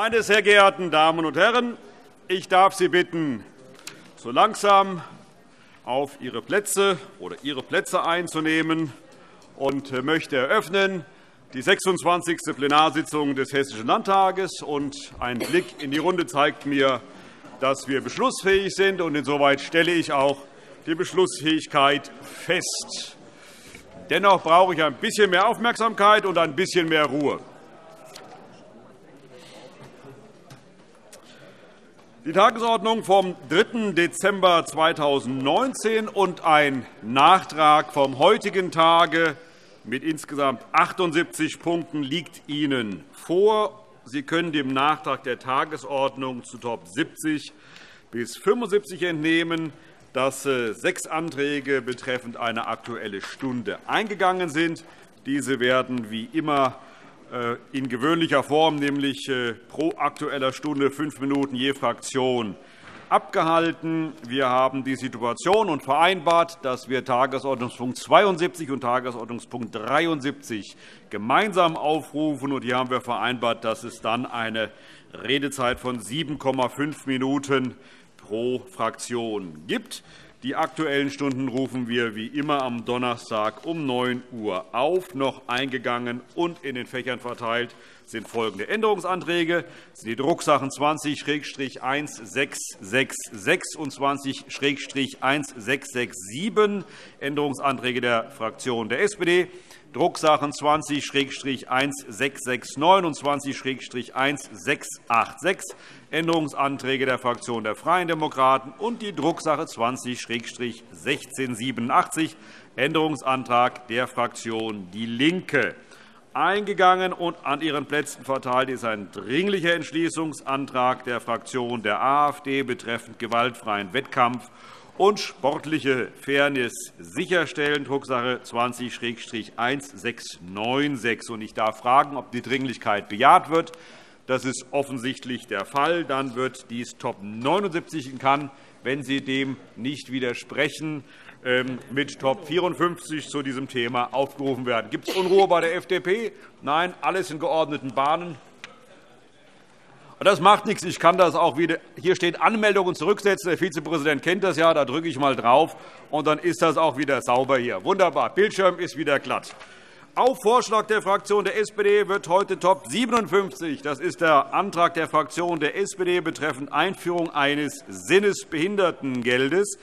Meine sehr geehrten Damen und Herren, ich darf Sie bitten, so langsam auf Ihre Plätze oder Ihre Plätze einzunehmen und möchte eröffnen die 26. Plenarsitzung des Hessischen Landtages. Ein Blick in die Runde zeigt mir, dass wir beschlussfähig sind. Insoweit stelle ich auch die Beschlussfähigkeit fest. Dennoch brauche ich ein bisschen mehr Aufmerksamkeit und ein bisschen mehr Ruhe. Die Tagesordnung vom 3. Dezember 2019 und ein Nachtrag vom heutigen Tage mit insgesamt 78 Punkten liegt Ihnen vor. Sie können dem Nachtrag der Tagesordnung zu Top 70 bis 75 entnehmen, dass äh, sechs Anträge betreffend eine Aktuelle Stunde eingegangen sind. Diese werden wie immer in gewöhnlicher Form, nämlich äh, pro Aktueller Stunde fünf Minuten je Fraktion, abgehalten. Wir haben die Situation und vereinbart, dass wir Tagesordnungspunkt 72 und Tagesordnungspunkt 73 gemeinsam aufrufen. Hier haben wir vereinbart, dass es dann eine Redezeit von 7,5 Minuten pro Fraktion gibt. Die Aktuellen Stunden rufen wir wie immer am Donnerstag um 9 Uhr auf. Noch eingegangen und in den Fächern verteilt sind folgende Änderungsanträge. Das sind die Drucksachen 20-1666 und 20-1667, Änderungsanträge der Fraktion der SPD. Drucksachen 20-1669 und 20-1686, Änderungsanträge der Fraktion der Freien Demokraten und die Drucksache 20-1687, Änderungsantrag der Fraktion DIE LINKE. Eingegangen und an Ihren Plätzen verteilt ist ein Dringlicher Entschließungsantrag der Fraktion der AfD betreffend gewaltfreien Wettkampf und sportliche Fairness sicherstellen, Drucksache 20-1696. Ich darf fragen, ob die Dringlichkeit bejaht wird. Das ist offensichtlich der Fall. Dann wird dies Top 79 und kann, wenn Sie dem nicht widersprechen, mit Top 54 zu diesem Thema aufgerufen werden. Gibt es Unruhe bei der FDP? Nein, alles in geordneten Bahnen. Das macht nichts. Ich kann das auch wieder. Hier steht Anmeldung und Zurücksetzen. Der Vizepräsident kennt das ja. Da drücke ich mal drauf, und dann ist das auch wieder sauber hier. Wunderbar. Bildschirm ist wieder glatt. Auf Vorschlag der Fraktion der SPD wird heute Top 57. Das ist der Antrag der Fraktion der SPD betreffend Einführung eines Sinnesbehindertengeldes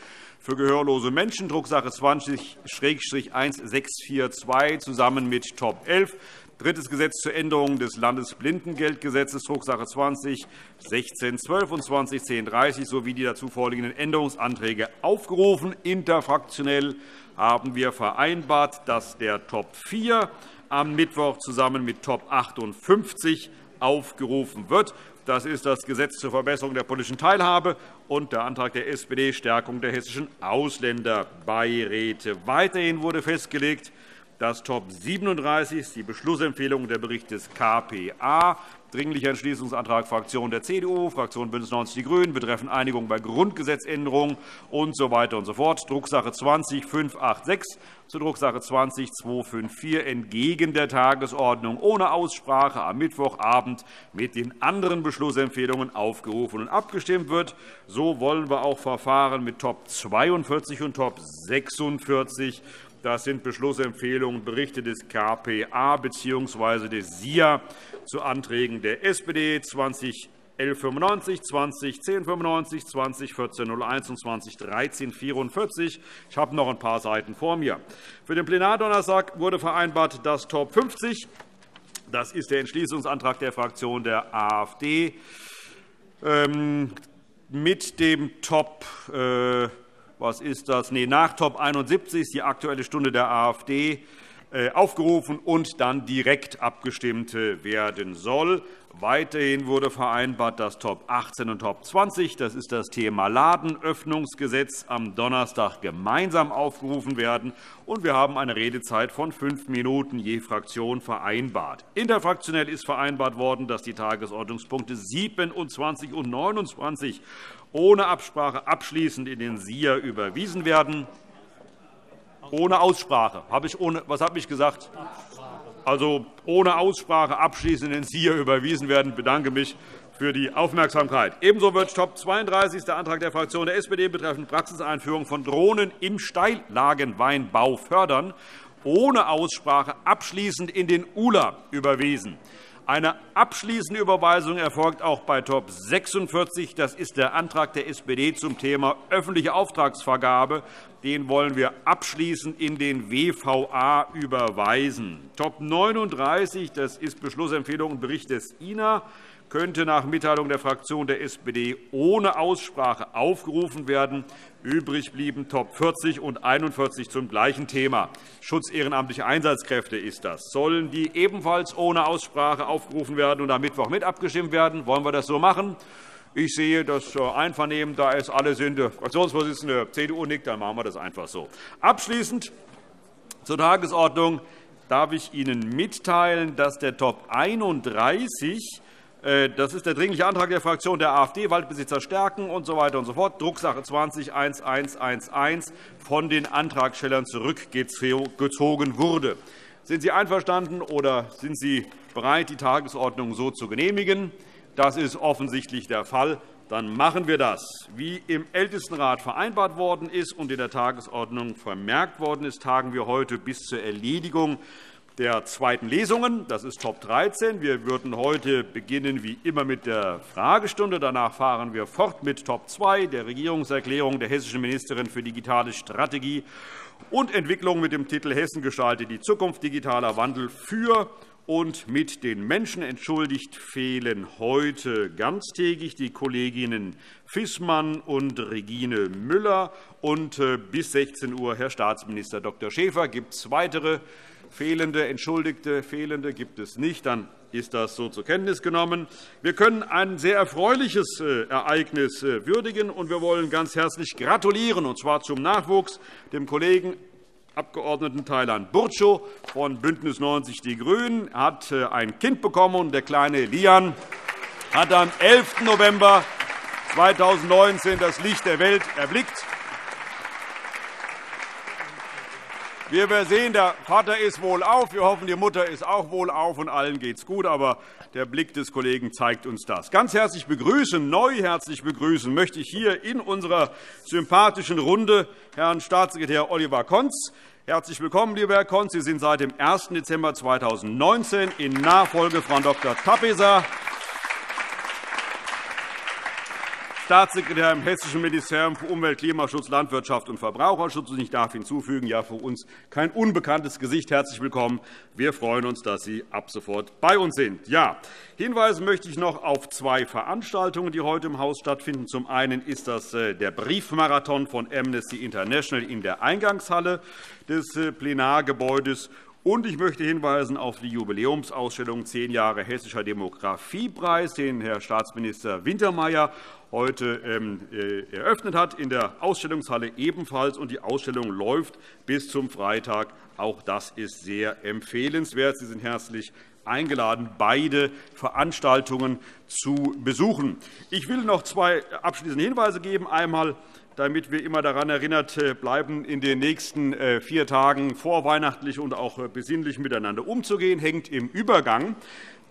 für gehörlose Menschen, Drucksache 20-1642, zusammen mit Top 11. Drittes Gesetz zur Änderung des Landesblindengeldgesetzes, Drucksache 20 1612 und 20 1030 sowie die dazu vorliegenden Änderungsanträge aufgerufen. Interfraktionell haben wir vereinbart, dass der Top 4 am Mittwoch zusammen mit Top 58 aufgerufen wird. Das ist das Gesetz zur Verbesserung der politischen Teilhabe und der Antrag der SPD Stärkung der hessischen Ausländerbeiräte. Weiterhin wurde festgelegt, das Top 37 ist die Beschlussempfehlung der Bericht des KPA. Dringlicher Entschließungsantrag Fraktion der CDU, Fraktion BÜNDNIS 90 die GRÜNEN betreffend Einigung bei Grundgesetzänderungen usw. So weiter und so fort. Drucksache 20-586 zur Drucksache 20-254 entgegen der Tagesordnung ohne Aussprache am Mittwochabend mit den anderen Beschlussempfehlungen aufgerufen und abgestimmt wird. So wollen wir auch verfahren mit Top 42 und Top 46 das sind Beschlussempfehlungen und Berichte des KPA bzw. des SIA zu Anträgen der SPD 20 1195, 20 1095, 20 1401 und 20 1344. Ich habe noch ein paar Seiten vor mir. Für den Plenardonnerstag wurde vereinbart, dass Top 50 das ist der Entschließungsantrag der Fraktion der AfD ähm, mit dem Top äh, was ist das? Nee, nach Top 71 ist die Aktuelle Stunde der AfD äh, aufgerufen und dann direkt abgestimmt werden soll. Weiterhin wurde vereinbart, dass Top 18 und Top 20, das ist das Thema Ladenöffnungsgesetz, am Donnerstag gemeinsam aufgerufen werden. Und wir haben eine Redezeit von fünf Minuten je Fraktion vereinbart. Interfraktionell ist vereinbart worden, dass die Tagesordnungspunkte 27 und 29 ohne Absprache abschließend in den SIA überwiesen werden. Ohne Aussprache. Habe ich ohne, was habe ich gesagt? Also ohne Aussprache abschließend in den SIA überwiesen werden. Ich bedanke mich für die Aufmerksamkeit. Ebenso wird Top 32 der Antrag der Fraktion der SPD betreffend Praxiseinführung von Drohnen im Steillagenweinbau fördern ohne Aussprache abschließend in den ULA überwiesen. Eine abschließende Überweisung erfolgt auch bei Top 46. Das ist der Antrag der SPD zum Thema öffentliche Auftragsvergabe. Den wollen wir abschließend in den WVA überweisen. Top 39. Das ist Beschlussempfehlung und Bericht des INA könnte nach Mitteilung der Fraktion der SPD ohne Aussprache aufgerufen werden. Übrig blieben Top 40 und 41 zum gleichen Thema. Schutz ehrenamtlicher Einsatzkräfte ist das. Sollen die ebenfalls ohne Aussprache aufgerufen werden und am Mittwoch mit abgestimmt werden? Wollen wir das so machen? Ich sehe das Einvernehmen, da es alle sind. Der Fraktionsvorsitzende der CDU nickt, dann machen wir das einfach so. Abschließend zur Tagesordnung darf ich Ihnen mitteilen, dass der Top 31 äh, das ist der Dringliche Antrag der Fraktion der AfD, Waldbesitzer stärken usw. So weiter und so fort, Drucksache 20-1111 von den Antragstellern zurückgezogen wurde. Sind Sie einverstanden oder sind Sie bereit, die Tagesordnung so zu genehmigen? Das ist offensichtlich der Fall. Dann machen wir das. Wie im Ältestenrat vereinbart worden ist und in der Tagesordnung vermerkt worden ist, tagen wir heute bis zur Erledigung der zweiten Lesungen. Das ist Top 13. Wir würden heute beginnen wie immer mit der Fragestunde. Danach fahren wir fort mit Top 2, der Regierungserklärung der hessischen Ministerin für digitale Strategie und Entwicklung mit dem Titel Hessen gestaltet die Zukunft digitaler Wandel für und mit den Menschen. Entschuldigt fehlen heute ganztägig die Kolleginnen Fissmann und Regine Müller. Und äh, bis 16 Uhr Herr Staatsminister Dr. Schäfer. Gibt es weitere Fehlende, Entschuldigte, Fehlende gibt es nicht. Dann ist das so zur Kenntnis genommen. Wir können ein sehr erfreuliches äh, Ereignis äh, würdigen, und wir wollen ganz herzlich gratulieren, und zwar zum Nachwuchs, dem Kollegen Abg. Thailand Burtschow von BÜNDNIS 90 die GRÜNEN. Hat äh, ein Kind bekommen, und der kleine Lian hat am 11. November 2019 das Licht der Welt erblickt. Wir sehen, der Vater ist wohlauf. Wir hoffen, die Mutter ist auch wohlauf und allen geht es gut. Aber der Blick des Kollegen zeigt uns das. Ganz herzlich begrüßen, neu herzlich begrüßen möchte ich hier in unserer sympathischen Runde Herrn Staatssekretär Oliver Konz. Herzlich willkommen, lieber Herr Konz. Sie sind seit dem 1. Dezember 2019 in Nachfolge von Dr. Tappeser Staatssekretär im Hessischen Ministerium für Umwelt, Klimaschutz, Landwirtschaft und Verbraucherschutz. Ich darf hinzufügen, ja, für uns kein unbekanntes Gesicht. Herzlich willkommen. Wir freuen uns, dass Sie ab sofort bei uns sind. Ja, hinweisen möchte ich noch auf zwei Veranstaltungen, die heute im Haus stattfinden. Zum einen ist das äh, der Briefmarathon von Amnesty International in der Eingangshalle des äh, Plenargebäudes. Und ich möchte hinweisen auf die Jubiläumsausstellung Zehn Jahre Hessischer Demografiepreis, den Herr Staatsminister Wintermeyer heute ähm, äh, eröffnet hat, in der Ausstellungshalle ebenfalls. Und die Ausstellung läuft bis zum Freitag. Auch das ist sehr empfehlenswert. Sie sind herzlich eingeladen, beide Veranstaltungen zu besuchen. Ich will noch zwei abschließende Hinweise geben. Einmal damit wir immer daran erinnert äh, bleiben, in den nächsten äh, vier Tagen vorweihnachtlich und auch besinnlich miteinander umzugehen, hängt im Übergang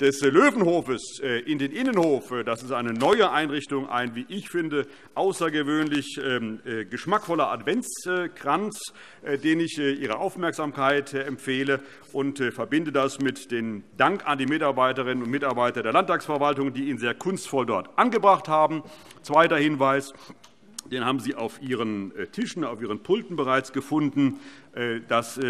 des Löwenhofes äh, in den Innenhof. Äh, das ist eine neue Einrichtung, ein, wie ich finde, außergewöhnlich ähm, äh, geschmackvoller Adventskranz, den ich Ihrer Aufmerksamkeit empfehle und verbinde das mit dem Dank an die Mitarbeiterinnen und Mitarbeiter der Landtagsverwaltung, die ihn sehr kunstvoll dort angebracht haben. Zweiter Hinweis. Den haben Sie auf Ihren Tischen, auf Ihren Pulten bereits gefunden. Das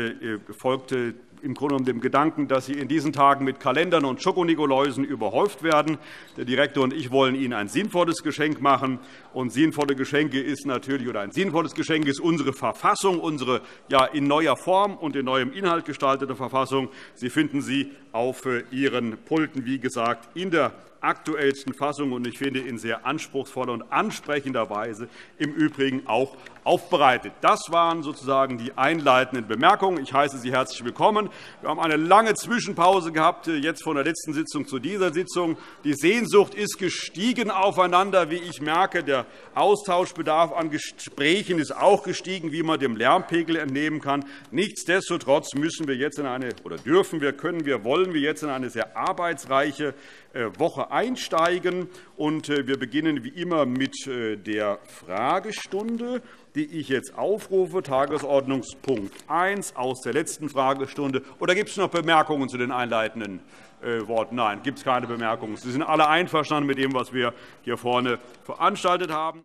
folgte im Grunde genommen dem Gedanken, dass Sie in diesen Tagen mit Kalendern und Schokonikoläusen überhäuft werden. Der Direktor und ich wollen Ihnen ein sinnvolles Geschenk machen. Und sinnvolle Geschenke ist natürlich, oder ein sinnvolles Geschenk ist unsere Verfassung, unsere ja, in neuer Form und in neuem Inhalt gestaltete Verfassung. Sie finden sie auf äh, Ihren Pulten, wie gesagt, in der aktuellsten Fassung und ich finde in sehr anspruchsvoller und ansprechender Weise im Übrigen auch aufbereitet. Das waren sozusagen die einleitenden Bemerkungen. Ich heiße Sie herzlich willkommen. Wir haben eine lange Zwischenpause gehabt, jetzt von der letzten Sitzung zu dieser Sitzung. Die Sehnsucht ist gestiegen aufeinander, wie ich merke. Der Austauschbedarf an Gesprächen ist auch gestiegen, wie man dem Lärmpegel entnehmen kann. Nichtsdestotrotz müssen wir jetzt in eine, oder dürfen wir, können wir, wollen wir jetzt in eine sehr arbeitsreiche Woche einsteigen. Wir beginnen wie immer mit der Fragestunde, die ich jetzt aufrufe, Tagesordnungspunkt 1 aus der letzten Fragestunde. Oder gibt es noch Bemerkungen zu den einleitenden Worten? Nein, gibt es keine Bemerkungen. Sie sind alle einverstanden mit dem, was wir hier vorne veranstaltet haben.